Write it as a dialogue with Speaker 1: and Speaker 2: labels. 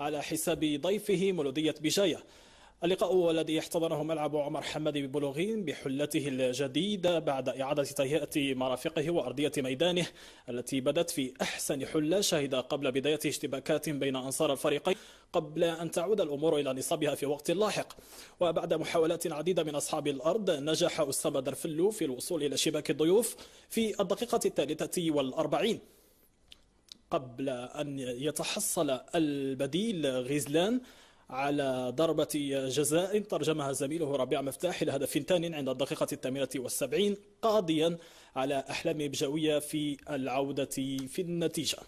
Speaker 1: على حساب ضيفه مولودية بجاية. اللقاء والذي احتضنه ملعب عمر حمد ببلوغين بحلته الجديدة بعد إعادة تهيئة مرافقه وأرضية ميدانه التي بدت في أحسن حلة شهد قبل بداية اشتباكات بين أنصار الفريقين قبل أن تعود الأمور إلى نصابها في وقت لاحق. وبعد محاولات عديدة من أصحاب الأرض نجح أسامة درفلو في الوصول إلى شباك الضيوف في الدقيقة الثالثة والأربعين. قبل أن يتحصل البديل غزلان على ضربة جزاء ترجمها زميله ربيع مفتاح إلى هدف ثاني عند الدقيقة الثامنة والسبعين قاضيا على أحلام بجوية في العودة في النتيجة.